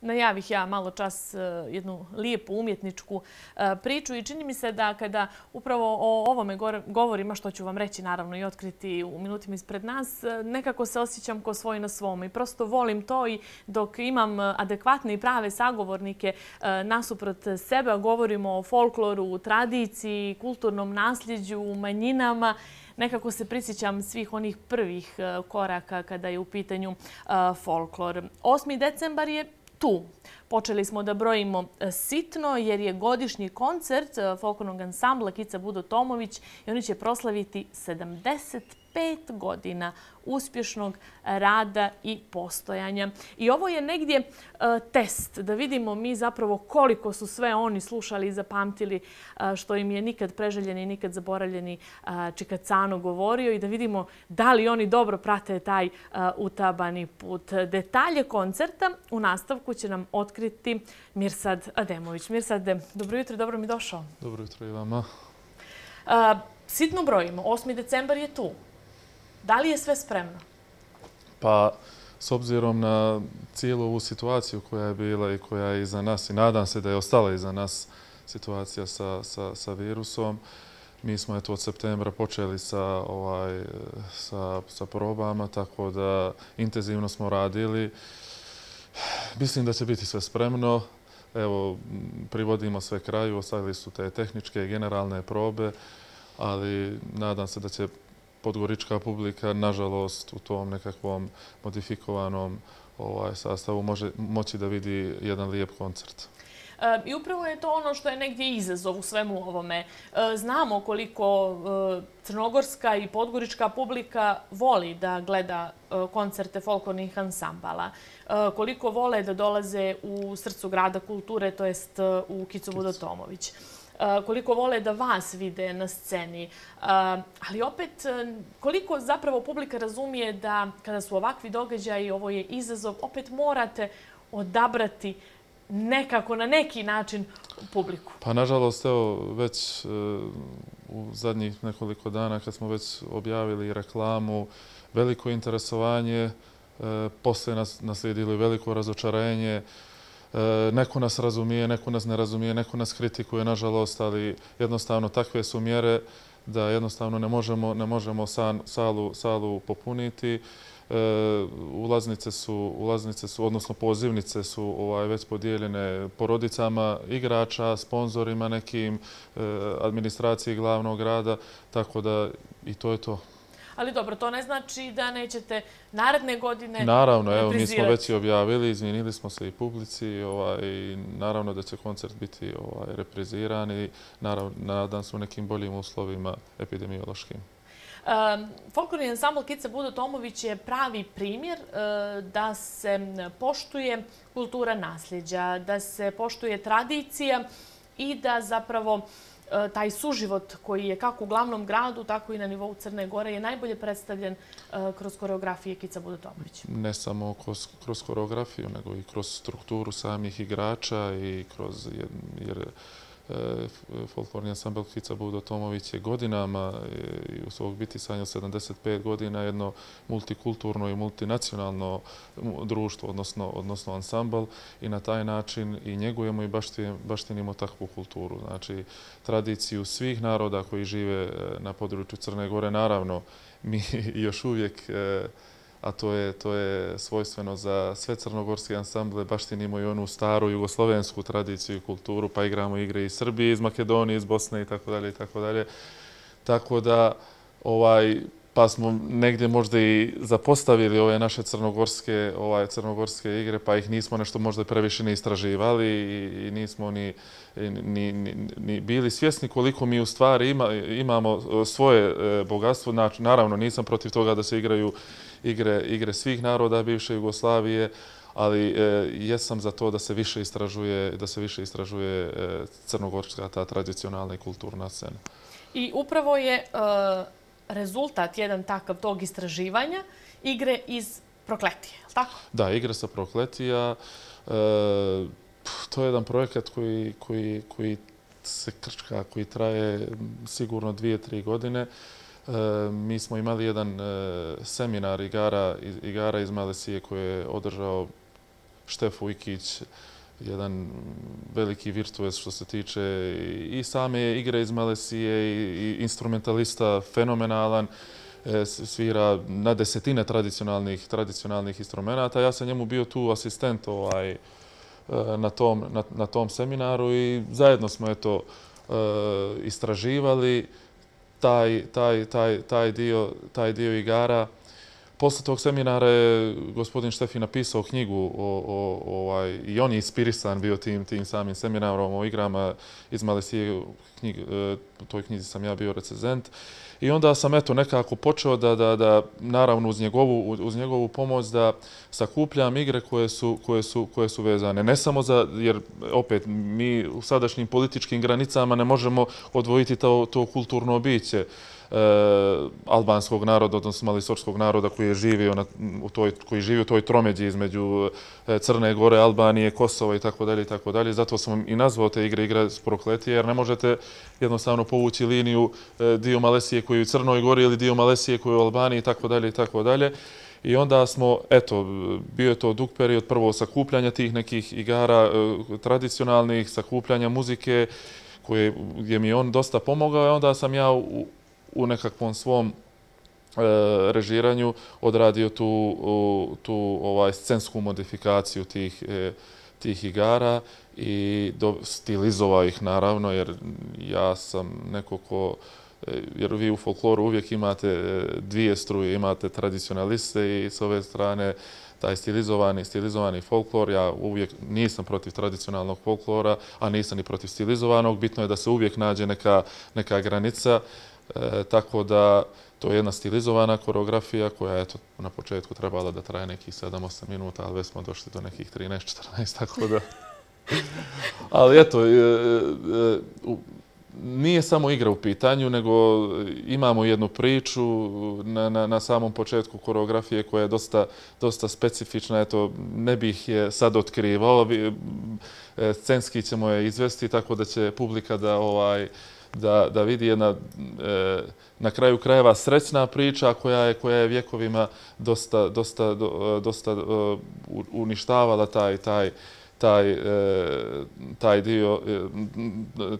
najavih ja malo čas e, jednu lijepu umjetničku e, priču i čini mi se da kada upravo o ovome govorima, što ću vam reći naravno i otkriti u minutima ispred nas, e, nekako se osjećam ko svoj na svom i prosto volim to i dok imam adekvatne i prave sagovornike nasuprot sebe, govorimo o folkloru, tradiciji, kulturnom nasljeđu, manjinama, nekako se prisjećam svih onih prvih koraka kada je u pitanju folklor. 8. decembar je tu. Počeli smo da brojimo e, sitno jer je godišnji koncert e, folklornog ansambla Kica Budo Tomović i oni će proslaviti 75 godina uspješnog rada i postojanja. I ovo je negdje e, test da vidimo mi zapravo koliko su sve oni slušali i zapamtili što im je nikad preželjeni i nikad zaboravljeni Čikacano govorio i da vidimo da li oni dobro prate taj utabani put. Detalje koncerta u nastavku će nam otkriti Mirsad Ademović. Mirsad, dobro jutro, dobro mi došao. Dobro jutro i vama. Sitno brojimo, 8. decembar je tu. Da li je sve spremno? Pa, s obzirom na cijelu ovu situaciju koja je bila i koja je iza nas, i nadam se da je ostala iza nas situacija sa, sa, sa virusom, mi smo eto od septembra počeli sa, ovaj, sa, sa probama, tako da intenzivno smo radili. Mislim da će biti sve spremno. Evo, privodimo sve kraju, ostavili su te tehničke i generalne probe, ali nadam se da će podgorička publika, nažalost, u tom nekakvom modifikovanom ovaj, sastavu može moći da vidi jedan lijep koncert. I upravo je to ono što je negdje izazov u svemu ovome. Znamo koliko crnogorska i podgorička publika voli da gleda koncerte folklornih ansambala. Koliko vole da dolaze u srcu grada kulture, to jest u Kicu Budotomović koliko vole da vas vide na sceni. Ali opet, koliko zapravo publika razumije da kada su ovakvi događaji, ovo je izazov, opet morate odabrati nekako na neki način publiku? Pa nažalost, evo, već e, u zadnjih nekoliko dana kad smo već objavili reklamu, veliko interesovanje, e, posle nas naslijedili veliko razočarenje, E, neko nas razumije, neko nas ne razumije, neko nas kritikuje, nažalost, ali jednostavno takve su mjere da jednostavno ne možemo, ne možemo salu, salu popuniti. E, ulaznice su, ulaznice su, odnosno pozivnice su ovaj, već podijeljene porodicama igrača, sponzorima nekim, e, administraciji glavnog grada, tako da i to je to. Ali dobro, to ne znači da nećete naredne godine Naravno, evo, mi smo već i objavili, izvinili smo se i publici ovaj, naravno da će koncert biti ovaj, repriziran i naravno, nadam se u nekim boljim uslovima epidemiološkim. Folklorni ansambl Kica Budo Tomović je pravi primjer eh, da se poštuje kultura nasljeđa, da se poštuje tradicija i da zapravo eh, taj suživot koji je kako u glavnom gradu, tako i na nivou Crne Gore je najbolje predstavljen eh, kroz koreografije Kica Budotomović. Ne samo kroz koreografiju, nego i kroz strukturu samih igrača i kroz... jer Eh, folklorni ansambl Kica Budo Tomović je godinama eh, i u svog bitisanja 75 godina jedno multikulturno i multinacionalno društvo, odnosno, odnosno ansambl i na taj način i njegujemo i baštinimo takvu kulturu. Znači, tradiciju svih naroda koji žive eh, na području Crne Gore, naravno, mi još uvijek a to je, to je svojstveno za sve crnogorske ansamble, baštinimo i onu staru jugoslovensku tradiciju i kulturu, pa igramo igre iz Srbije, iz Makedonije, iz Bosne i tako dalje i tako dalje. Tako da, ovaj, pa smo negdje možda i zapostavili ove naše crnogorske, ovaj, crnogorske igre, pa ih nismo nešto možda previše ni istraživali i, i nismo ni, ni, ni, ni bili svjesni koliko mi u stvari ima, imamo svoje e, bogatstvo. Naravno, nisam protiv toga da se igraju igre, igre svih naroda bivše Jugoslavije, ali e, jesam za to da se više istražuje, da se više istražuje e, crnogorska ta tradicionalna i kulturna scena. I upravo je e, rezultat jedan takav tog istraživanja igre iz Prokletije, je tako? Da, igre sa Prokletija. E, to je jedan projekat koji, koji, koji se krčka, koji traje sigurno dvije, tri godine. E, E, mi smo imali jedan e, seminar igara, igara iz Malesije koje je održao Štef Ujkić, jedan veliki virtuez što se tiče i same igre iz Malesije i instrumentalista fenomenalan e, svira na desetine tradicionalnih tradicionalnih instrumenta. Ja sam njemu bio tu asistent ovaj, e, na, tom, na, na tom seminaru i zajedno smo eto, e, istraživali taj, taj, taj, taj, dio, taj dio igara. Posle tog seminara je gospodin Štefi napisao knjigu o, o, ovaj, i on je inspirisan bio tim, tim samim seminarom o igrama iz Malesije. Knjig, e, u toj knjizi sam ja bio recezent. I onda sam eto nekako počeo da, da, da naravno uz njegovu, uz njegovu pomoć da sakupljam igre koje su, koje, su, koje su vezane. Ne samo za, jer opet mi u sadašnjim političkim granicama ne možemo odvojiti to, to kulturno biće. E, albanskog naroda, odnosno malisorskog naroda koji je živio na, u toj, koji živi u toj tromeđi između eh, Crne Gore, Albanije, Kosova i tako dalje i tako dalje. Zato sam i nazvao te igre igre s prokletije, jer ne možete jednostavno povući liniju eh, dio Malesije koji je u Crnoj Gori ili dio Malesije koji je u Albaniji i tako dalje i tako dalje. I onda smo, eto, bio je to dug period prvo sakupljanja tih nekih igara tradicionalnih, sakupljanja muzike, koje, gdje mi je on dosta pomogao i onda sam ja u, u nekakvom svom e, režiranju odradio tu, tu ovaj scensku modifikaciju tih, e, tih igara i do, stilizovao ih naravno jer ja sam neko ko e, jer vi u folkloru uvijek imate dvije struje, imate tradicionaliste i s ove strane taj stilizovani, stilizovani folklor. Ja uvijek nisam protiv tradicionalnog folklora, a nisam ni protiv stilizovanog. Bitno je da se uvijek nađe neka, neka granica. E, tako da to je jedna stilizovana koreografija koja je eto, na početku trebala da traje nekih 7-8 minuta, ali već smo došli do nekih 13-14, tako da... ali eto, e, e, nije samo igra u pitanju, nego imamo jednu priču na, na, na samom početku koreografije koja je dosta, dosta specifična. Eto, ne bih je sad otkrivao, e, scenski ćemo je izvesti tako da će publika da ovaj, da, da vidi jedna e, na kraju krajeva srećna priča koja je koja je vjekovima dosta dosta e, dosta uh, uništavala taj taj taj e, taj dio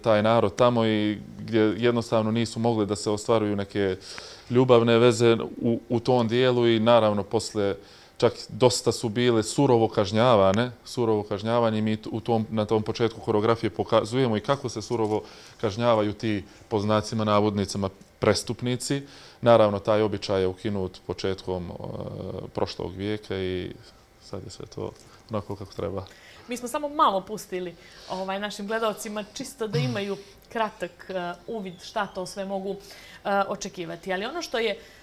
taj narod tamo i gdje jednostavno nisu mogli da se ostvaruju neke ljubavne veze u, u tom dijelu i naravno posle čak dosta su bile surovo kažnjavane, surovo kažnjavanje. Mi u tom, na tom početku koreografije pokazujemo i kako se surovo kažnjavaju ti po znacima navodnicama prestupnici. Naravno, taj običaj je ukinut početkom e, prošlog vijeka i sad je sve to onako kako treba. Mi smo samo malo pustili ovaj, našim gledalcima čisto da imaju kratak uh, uvid šta to sve mogu uh, očekivati. Ali ono što je uh,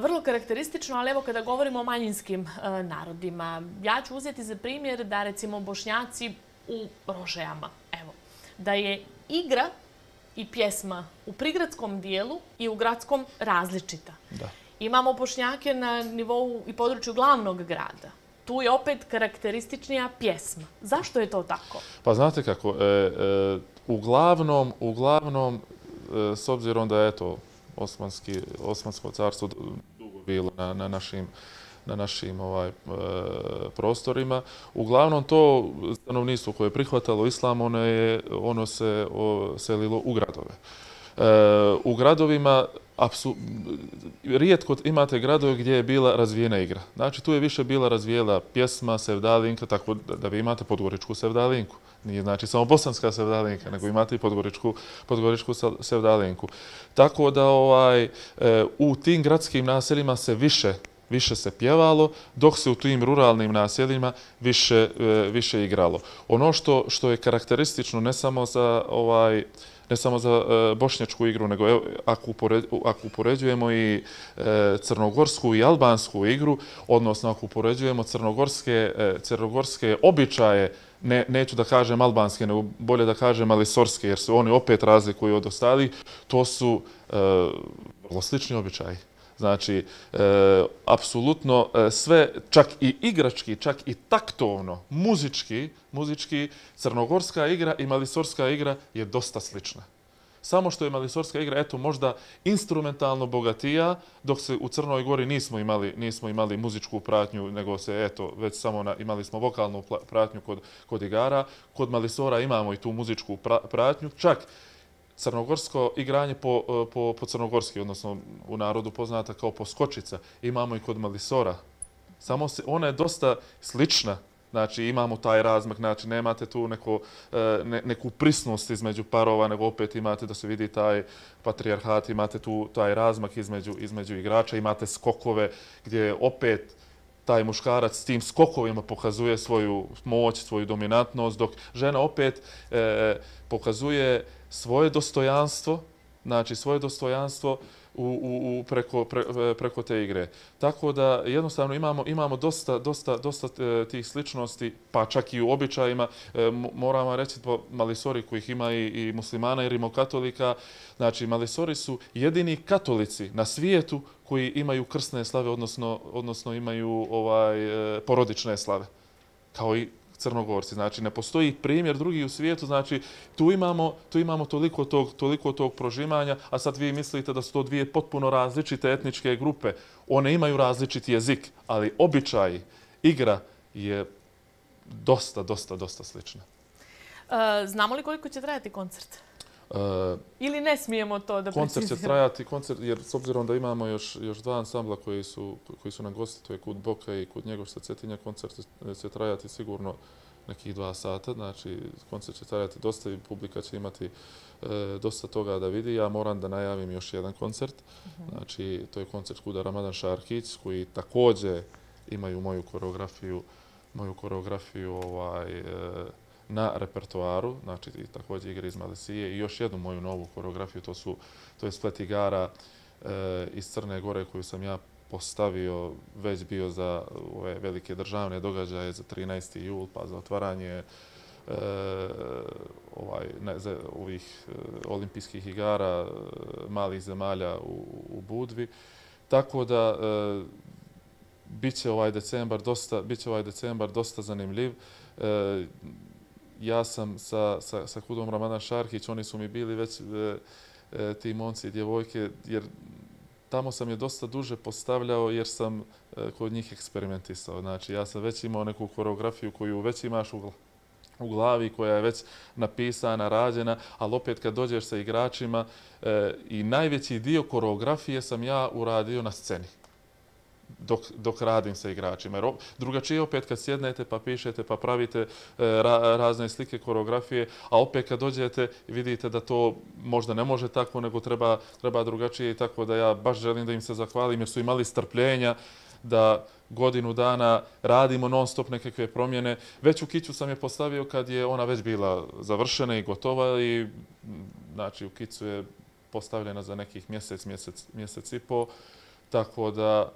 vrlo karakteristično, ali evo kada govorimo o manjinskim e, narodima, ja ću uzeti za primjer da recimo bošnjaci u Rožejama, evo, da je igra i pjesma u prigradskom dijelu i u gradskom različita. Da. Imamo bošnjake na nivou i području glavnog grada. Tu je opet karakterističnija pjesma. Zašto je to tako? Pa znate kako, e, e, uglavnom, uglavnom, e, s obzirom da je to Osmanski, Osmansko carstvo dugo bilo na, na našim na našim ovaj, e, prostorima. Uglavnom to stanovništvo koje je prihvatalo islam, ono, je, ono se o, selilo u gradove. E, u gradovima apsu, rijetko imate gradove gdje je bila razvijena igra. Znači tu je više bila razvijela pjesma, sevdalinka, tako da, da vi imate podgoričku sevdalinku. Nije znači samo bosanska sevdalinka, nego imate i podgoričku, podgoričku sevdalinku. Tako da ovaj, eh, u tim gradskim naseljima se više više se pjevalo, dok se u tim ruralnim naseljima više, eh, više igralo. Ono što, što je karakteristično ne samo za ovaj, ne samo za e, bošnjačku igru, nego evo, ako, ako upoređujemo i e, crnogorsku i albansku igru, odnosno ako upoređujemo crnogorske, e, crnogorske običaje, ne, neću da kažem albanske, nego bolje da kažem alisorske, jer se oni opet razlikuju od ostali, to su e, slični običaji. Znači, e, apsolutno e, sve, čak i igrački, čak i taktovno, muzički, muzički, crnogorska igra i malisorska igra je dosta slična. samo što je malisorska igra, eto, možda instrumentalno bogatija, dok se u Crnoj Gori nismo imali, nismo imali muzičku pratnju, nego se, eto, već samo na, imali smo vokalnu pratnju kod, kod igara. Kod Malisora imamo i tu muzičku pratnju. Čak crnogorsko igranje po, e, po, po crnogorski, odnosno u narodu poznata kao poskočica, imamo i kod Malisora. Samo se, ona je dosta slična Znači imamo taj razmak, znači nemate tu neko, e, ne, neku prisnost između parova, nego opet imate da se vidi taj patrijarhat, imate tu taj razmak između, između igrača, imate skokove gdje opet taj muškarac s tim skokovima pokazuje svoju moć, svoju dominantnost, dok žena opet e, e pokazuje svoje dostojanstvo, znači svoje dostojanstvo, u, u, u preko, pre, e, preko te igre. Tako da jednostavno imamo, imamo dosta, dosta, dosta e, tih sličnosti, pa čak i u običajima. E, moramo reći po Malisori kojih ima i, i muslimana i rimokatolika. Znači, Malisori su jedini katolici na svijetu koji imaju krsne slave, odnosno, odnosno imaju ovaj e, porodične slave. Kao i Crnogorci. Znači, ne postoji primjer drugi u svijetu. Znači, tu imamo, tu imamo toliko, tog, toliko tog prožimanja, a sad vi mislite da su to dvije potpuno različite etničke grupe. One imaju različit jezik, ali običaj, igra je dosta, dosta, dosta slična. E, znamo li koliko će trajati koncert? Uh, Ili ne smijemo to da Koncert će trajati, koncert, jer s obzirom da imamo još, još dva ansambla koji su, koji su na gosti, to je Kud Boka i Kud Njegošta Cetinja, koncert će trajati sigurno nekih dva sata, znači koncert će trajati dosta i publika će imati e, dosta toga da vidi. Ja moram da najavim još jedan koncert, uh znači to je koncert Kuda Ramadan Šarkić, koji također imaju moju koreografiju, moju koreografiju ovaj, e, na repertoaru, znači i također igre iz Malesije i još jednu moju novu koreografiju, to su to je splet igara e, iz Crne Gore koju sam ja postavio već bio za ove velike državne događaje za 13. jul, pa za otvaranje e, ovaj, ne, za ovih e, olimpijskih igara e, malih zemalja u, u Budvi. Tako da e, biće ovaj decembar dosta biće ovaj decembar dosta zanimljiv. E, ja sam sa, sa, sa Kudom Ramana Šarhić, oni su mi bili već e, e, ti momci i djevojke, jer tamo sam je dosta duže postavljao jer sam e, kod njih eksperimentisao. Znači, ja sam već imao neku koreografiju koju već imaš u, u glavi, koja je već napisana, rađena, ali opet kad dođeš sa igračima e, i najveći dio koreografije sam ja uradio na sceni dok, dok radim sa igračima. Jer drugačije opet kad sjednete pa pišete pa pravite e, ra, razne slike, koreografije, a opet kad dođete vidite da to možda ne može tako, nego treba, treba drugačije i tako da ja baš želim da im se zahvalim jer su imali strpljenja da godinu dana radimo non stop nekakve promjene. Već u kiću sam je postavio kad je ona već bila završena i gotova i znači u kicu je postavljena za nekih mjesec, mjesec, mjesec i po. Tako da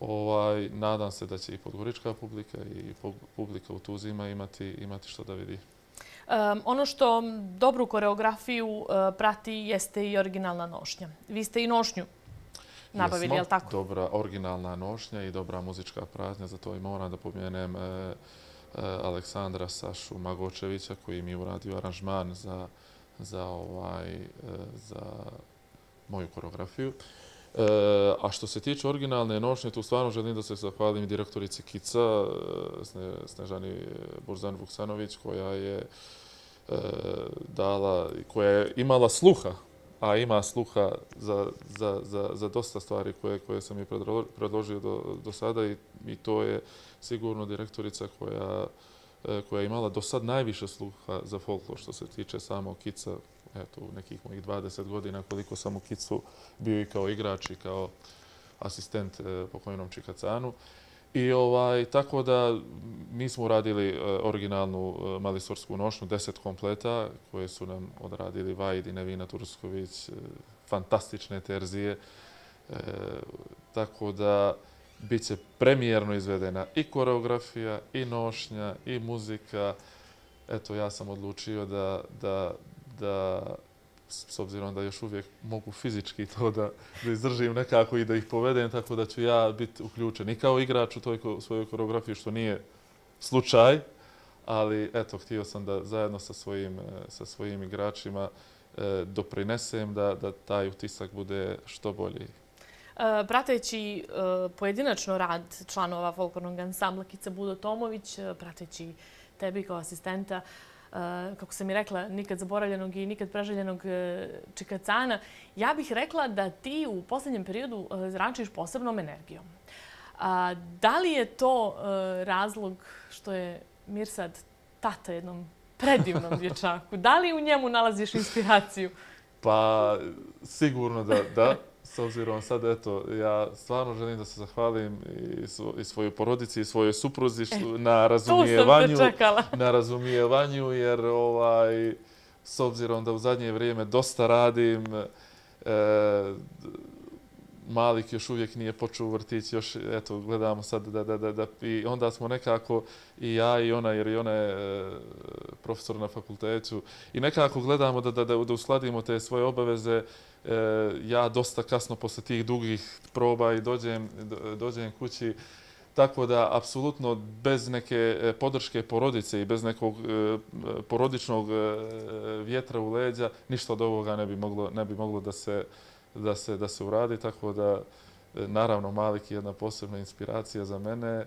ovaj, nadam se da će i podgorička publika i publika u Tuzima imati, imati što da vidi. Um, ono što dobru koreografiju uh, prati jeste i originalna nošnja. Vi ste i nošnju nabavili, je li tako? dobra originalna nošnja i dobra muzička pratnja, zato i moram da pomjenem e, e, Aleksandra Sašu Magočevića koji mi uradio aranžman za, za, ovaj, za moju koreografiju. E, a što se tiče originalne nošnje, tu stvarno želim da se zahvalim direktorici Kica, e, Sne, Snežani Burzan Vuksanović, koja je e, dala, koja je imala sluha, a ima sluha za, za, za, za dosta stvari koje, koje sam je predložio do, do sada i, i to je sigurno direktorica koja, e, koja je imala do sad najviše sluha za folklor što se tiče samo Kica, eto, u nekih mojih 20 godina koliko sam u Kicu bio i kao igrač i kao asistent e, pokojnom Čikacanu. I ovaj, tako da mi smo uradili e, originalnu e, malisorsku nošnju, deset kompleta koje su nam odradili Vajdi, Nevina Tursković, e, fantastične terzije. E, tako da bit će premijerno izvedena i koreografija, i nošnja, i muzika. Eto, ja sam odlučio da, da, da s obzirom da još uvijek mogu fizički to da, da izdržim nekako i da ih povedem, tako da ću ja biti uključen i kao igrač u toj svojoj koreografiji, što nije slučaj, ali eto, htio sam da zajedno sa svojim, e, sa svojim igračima e, doprinesem da, da taj utisak bude što bolji. E, prateći e, pojedinačno rad članova folklornog ansambla Kica Budo Tomović, e, prateći tebi kao asistenta, kako sam i rekla, nikad zaboravljenog i nikad preželjenog Čikacana, ja bih rekla da ti u posljednjem periodu zračiš posebnom energijom. Da li je to razlog što je Mirsad tata jednom predivnom dječaku? Da li u njemu nalaziš inspiraciju? Pa, sigurno da, da s obzirom sad, eto, ja stvarno želim da se zahvalim i svojoj porodici i svojoj supruzi e, na razumijevanju. Na razumijevanju, jer ovaj, s obzirom da u zadnje vrijeme dosta radim, e, Malik još uvijek nije počeo vrtić, još eto, gledamo sad da, da, da, da, i onda smo nekako i ja i ona, jer i ona je e, profesor na fakultetu, i nekako gledamo da, da, da, da uskladimo te svoje obaveze, E, ja dosta kasno posle tih dugih proba i dođem, dođem kući. Tako da, apsolutno, bez neke e, podrške porodice i bez nekog e, porodičnog e, vjetra u leđa, ništa od ovoga ne bi moglo, ne bi moglo da, se, da, se, da se uradi. Tako da, naravno, Malik je jedna posebna inspiracija za mene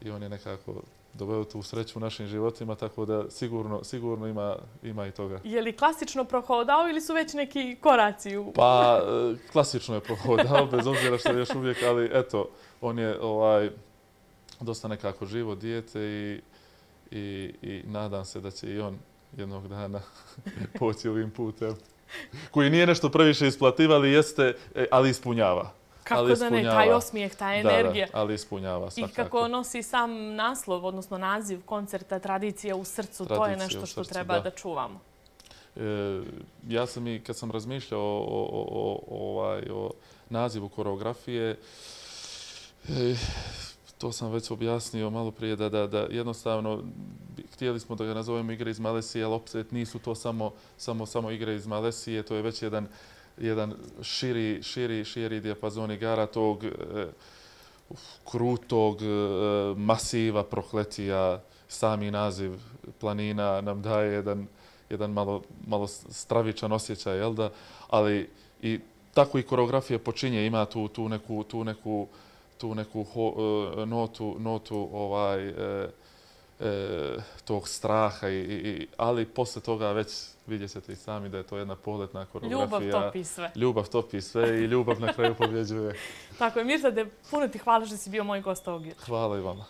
i on je nekako doveo tu sreću u našim životima, tako da sigurno, sigurno ima, ima i toga. Je li klasično prohodao ili su već neki koraci? U... Pa, e, klasično je prohodao, bez obzira što je još uvijek, ali eto, on je ovaj, dosta nekako živo dijete i, i, i nadam se da će i on jednog dana poći ovim putem koji nije nešto previše isplativali, jeste, e, ali ispunjava. Kako da ne, taj osmijeh, ta energija. Da, da, ali ispunjava svakako. I kako nosi sam naslov, odnosno naziv koncerta Tradicija u srcu, to je nešto što treba da čuvamo. E, ja sam i kad sam razmišljao o, o, o, o, ovaj, o nazivu koreografije, e, to sam već objasnio malo prije, da, da, da jednostavno htjeli smo da ga nazovemo igre iz Malesije, ali opet nisu to samo, samo, samo igre iz Malesije, to je već jedan jedan širi, širi, širi dijapazon igara tog e, krutog e, masiva prokletija. Sami naziv planina nam daje jedan, jedan malo, malo stravičan osjećaj, jel da? Ali i tako i koreografija počinje, ima tu, tu neku, tu neku, tu neku ho, e, notu, notu ovaj, e, e, tog straha, i, i, ali posle toga već vidjet ćete i sami da je to jedna poletna koreografija. Ljubav topi sve. Ljubav topi sve i ljubav na kraju pobjeđuje. Tako je, Mirta, puno ti hvala što si bio moj gost ovdje. Hvala i vama.